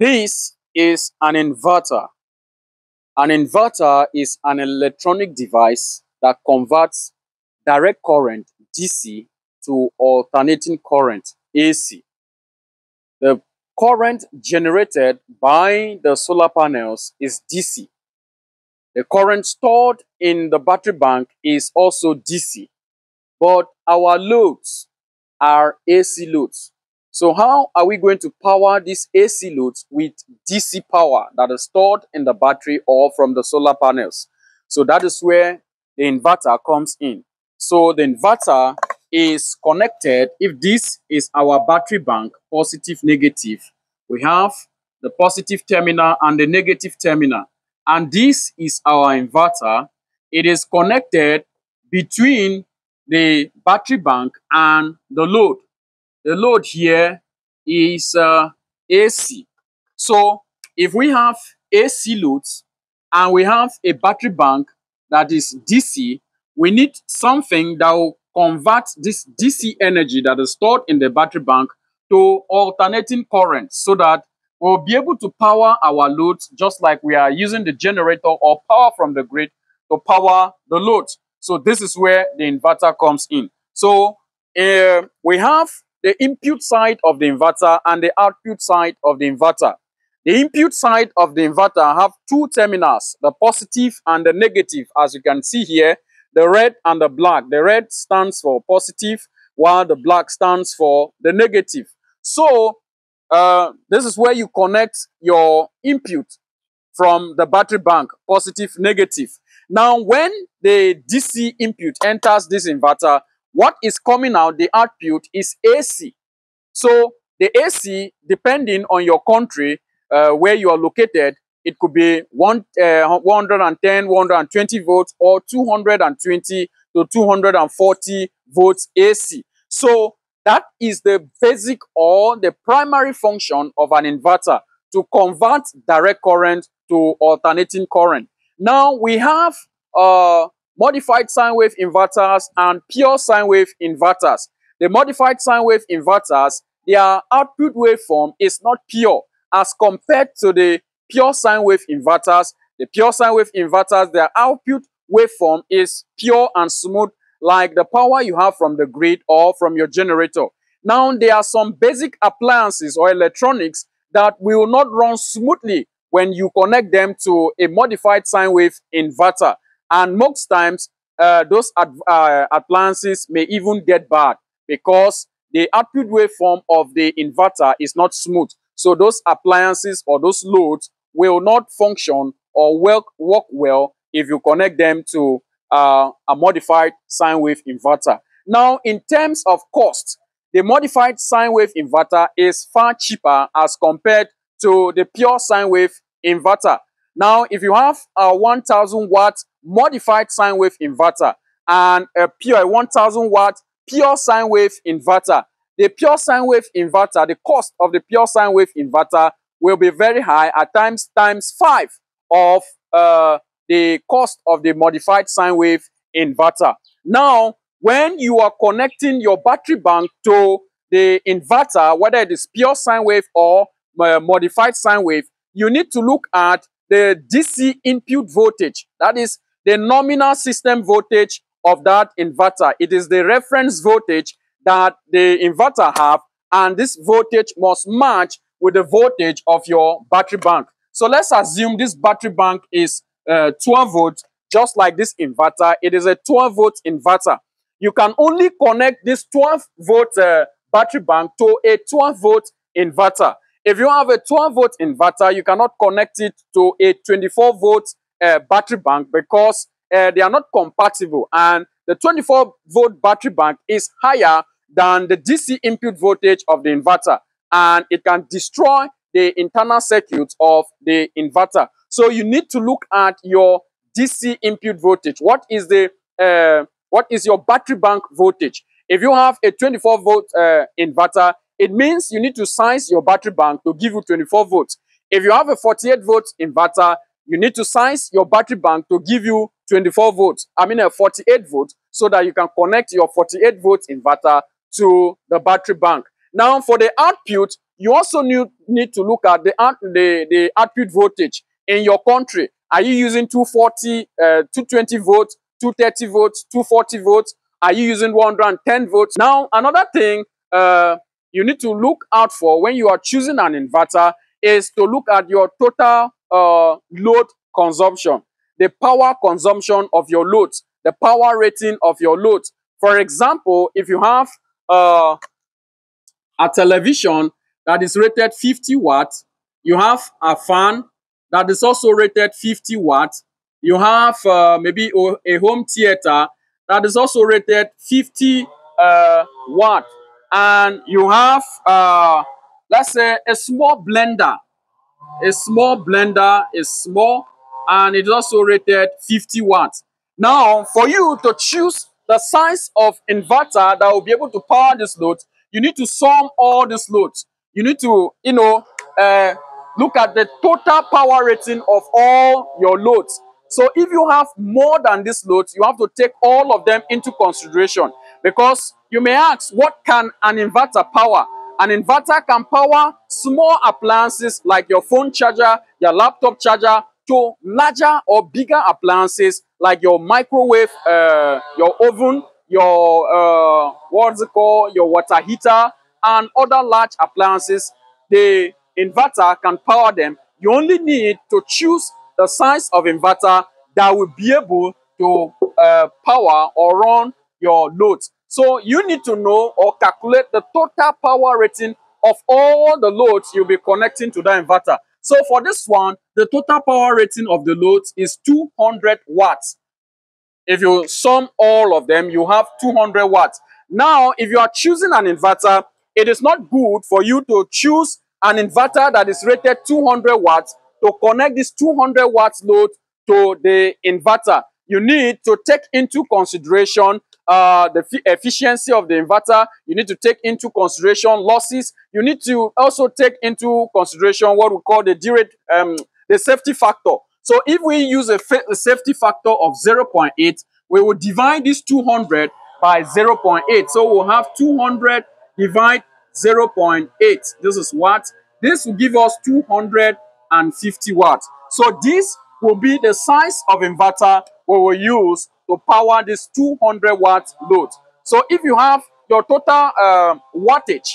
This is an inverter. An inverter is an electronic device that converts direct current DC to alternating current AC. The current generated by the solar panels is DC. The current stored in the battery bank is also DC. But our loads are AC loads. So how are we going to power these AC loads with DC power that is stored in the battery or from the solar panels? So that is where the inverter comes in. So the inverter is connected if this is our battery bank, positive, negative. We have the positive terminal and the negative terminal. And this is our inverter. It is connected between the battery bank and the load. The load here is uh, AC. So if we have AC loads and we have a battery bank that is DC, we need something that will convert this DC energy that is stored in the battery bank to alternating current so that we'll be able to power our loads just like we are using the generator or power from the grid to power the loads. So this is where the inverter comes in. So uh, we have the input side of the inverter and the output side of the inverter. The input side of the inverter have two terminals, the positive and the negative, as you can see here, the red and the black. The red stands for positive, while the black stands for the negative. So, uh, this is where you connect your input from the battery bank, positive, negative. Now, when the DC input enters this inverter, what is coming out, the output is AC. So, the AC, depending on your country, uh, where you are located, it could be one, uh, 110, 120 volts or 220 to 240 volts AC. So that is the basic or the primary function of an inverter to convert direct current to alternating current. Now we have uh, modified sine wave inverters and pure sine wave inverters. The modified sine wave inverters, their output waveform is not pure as compared to the pure sine wave inverters. The pure sine wave inverters, their output waveform is pure and smooth like the power you have from the grid or from your generator. Now, there are some basic appliances or electronics that will not run smoothly when you connect them to a modified sine wave inverter. And most times, uh, those uh, appliances may even get bad because the output waveform of the inverter is not smooth. So those appliances or those loads will not function or work, work well if you connect them to uh, a modified sine wave inverter. Now, in terms of cost, the modified sine wave inverter is far cheaper as compared to the pure sine wave inverter. Now, if you have a 1000 watt modified sine wave inverter and a pure 1000 watt pure sine wave inverter, the pure sine wave inverter, the cost of the pure sine wave inverter will be very high at times times five of uh, the cost of the modified sine wave inverter. Now, when you are connecting your battery bank to the inverter, whether it is pure sine wave or uh, modified sine wave, you need to look at the DC input voltage. That is the nominal system voltage of that inverter. It is the reference voltage that the inverter have, and this voltage must match with the voltage of your battery bank. So let's assume this battery bank is uh, 12 volts, just like this inverter. It is a 12 volt inverter. You can only connect this 12 volt uh, battery bank to a 12 volt inverter. If you have a 12 volt inverter, you cannot connect it to a 24 volt uh, battery bank because uh, they are not compatible. And the 24 volt battery bank is higher than the DC input voltage of the inverter and it can destroy the internal circuits of the inverter. So you need to look at your DC input voltage. What is the uh, what is your battery bank voltage? If you have a 24 volt uh, inverter, it means you need to size your battery bank to give you 24 volts. If you have a 48 volt inverter, you need to size your battery bank to give you 24 volts. I mean a 48 volt so that you can connect your 48 volt inverter to the battery bank. Now for the output, you also need, need to look at the, the, the output voltage in your country. Are you using 240, uh, 220 volts, 230 volts, 240 volts? Are you using 110 volts? Now, another thing uh, you need to look out for when you are choosing an inverter is to look at your total uh, load consumption, the power consumption of your loads, the power rating of your loads. For example, if you have uh, a television that is rated 50 watts, you have a fan that is also rated 50 watts, you have uh, maybe a home theater that is also rated 50 uh, watt, and you have, uh, let's say, a small blender. A small blender is small, and it's also rated 50 watts. Now, for you to choose the size of inverter that will be able to power this load, you need to sum all these loads. You need to, you know, uh, look at the total power rating of all your loads. So if you have more than this load, you have to take all of them into consideration because you may ask, what can an inverter power? An inverter can power small appliances like your phone charger, your laptop charger, to larger or bigger appliances like your microwave, uh, your oven, your uh, what's it called, your water heater, and other large appliances. The inverter can power them. You only need to choose the size of inverter that will be able to uh, power or run your loads. So you need to know or calculate the total power rating of all the loads you'll be connecting to the inverter. So for this one, the total power rating of the loads is 200 watts. If you sum all of them, you have 200 watts. Now, if you are choosing an inverter, it is not good for you to choose an inverter that is rated 200 watts to connect this 200 watts load to the inverter. You need to take into consideration uh, the efficiency of the inverter. You need to take into consideration losses. You need to also take into consideration what we call the direct, um, the safety factor. So if we use a, a safety factor of 0.8, we will divide this 200 by 0.8. So we'll have 200 divide 0.8. This is what? This will give us 250 watts. So this will be the size of inverter we will use to power this 200 watt load. So if you have your total uh, wattage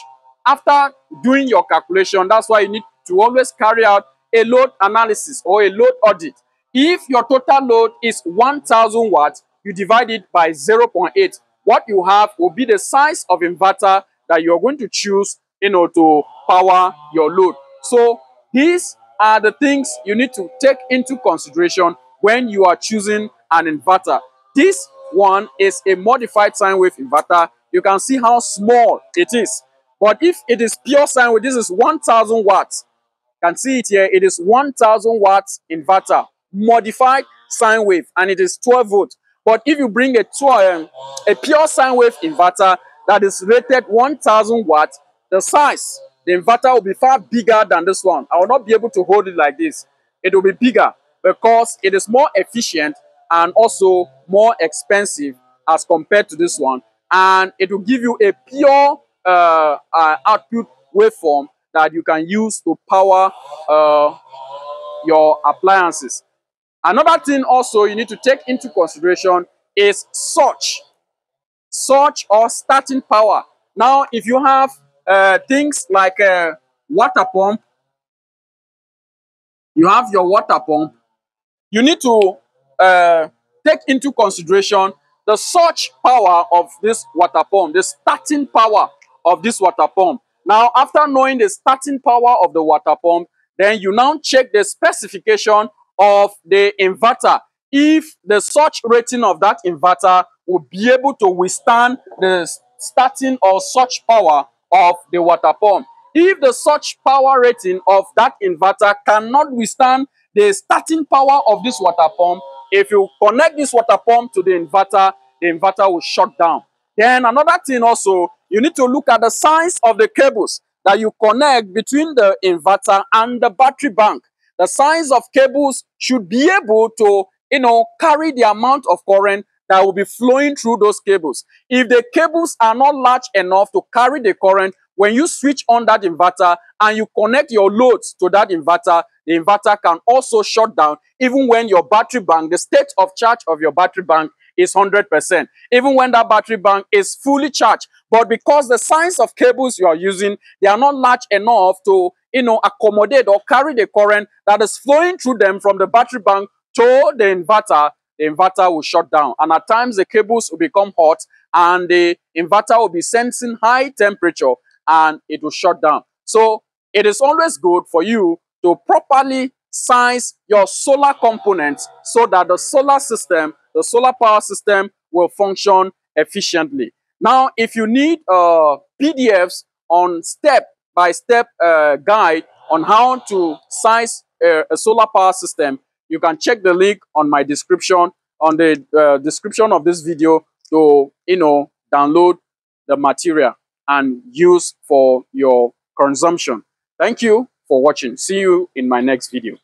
after doing your calculation, that's why you need to always carry out a load analysis or a load audit. If your total load is 1000 watts, you divide it by 0.8. What you have will be the size of inverter that you're going to choose you know, to power your load. So these are the things you need to take into consideration when you are choosing an inverter. This one is a modified sine wave inverter. You can see how small it is. But if it is pure sine wave, this is 1000 watts. You can see it here. It is 1000 watts inverter, modified sine wave, and it is 12 volts. But if you bring a, 12, um, a pure sine wave inverter that is rated 1000 watts, the size the inverter will be far bigger than this one. I will not be able to hold it like this. It will be bigger because it is more efficient and also more expensive as compared to this one. And it will give you a pure uh, uh, output waveform that you can use to power uh, your appliances. Another thing also you need to take into consideration is surge. Surge or starting power. Now, if you have uh, things like a water pump. You have your water pump. You need to uh, take into consideration the surge power of this water pump, the starting power of this water pump. Now, after knowing the starting power of the water pump, then you now check the specification of the inverter. If the surge rating of that inverter will be able to withstand the starting or surge power of the water pump. If the surge power rating of that inverter cannot withstand the starting power of this water pump, if you connect this water pump to the inverter, the inverter will shut down. Then another thing also, you need to look at the size of the cables that you connect between the inverter and the battery bank. The size of cables should be able to, you know, carry the amount of current that will be flowing through those cables. If the cables are not large enough to carry the current, when you switch on that inverter and you connect your loads to that inverter, the inverter can also shut down even when your battery bank, the state of charge of your battery bank is 100%. Even when that battery bank is fully charged. But because the size of cables you are using, they are not large enough to, you know, accommodate or carry the current that is flowing through them from the battery bank to the inverter, the inverter will shut down. And at times the cables will become hot and the inverter will be sensing high temperature and it will shut down. So it is always good for you to properly size your solar components so that the solar system, the solar power system will function efficiently. Now, if you need uh, PDFs on step-by-step -step, uh, guide on how to size a, a, solar power system, you can check the link on my description, on the uh, description of this video to, you know, download the material and use for your consumption. Thank you for watching. See you in my next video.